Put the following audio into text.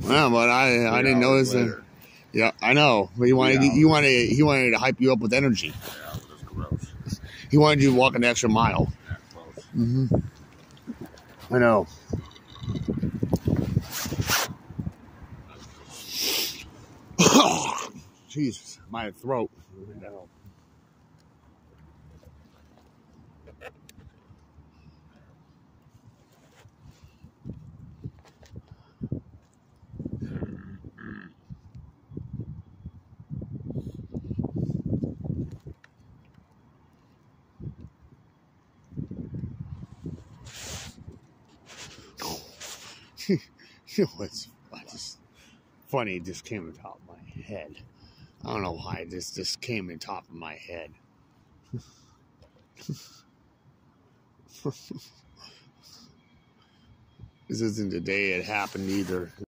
Yeah, but I I didn't notice it. Yeah, I know. But you wanted Yeah. you wanted he wanted to hype you up with energy. Yeah, it was gross. He wanted you to walk an extra mile. Yeah, close. Mm-hmm. I know. Jesus, my throat. No. You know what's just funny? It just came on top of my head. I don't know why this just came on top of my head. this isn't the day it happened either.